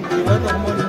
Oh,